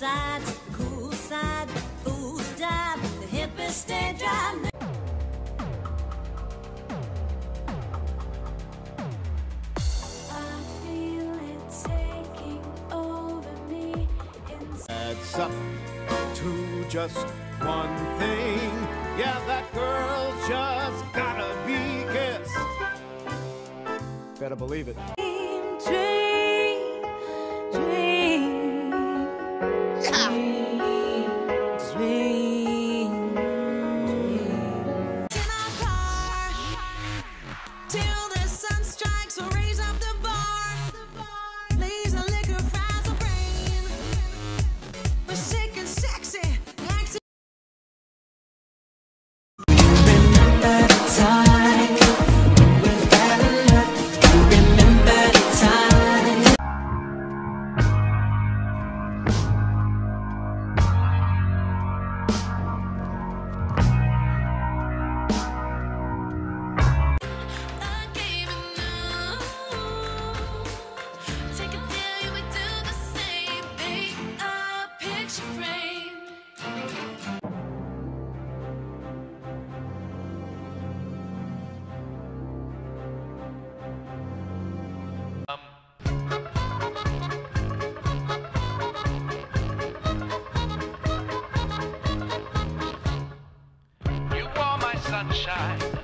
sides, cool side, fools die, the hippies stay dry. Up to just one thing. Yeah, that girl's just gotta be kissed. Better believe it. sunshine.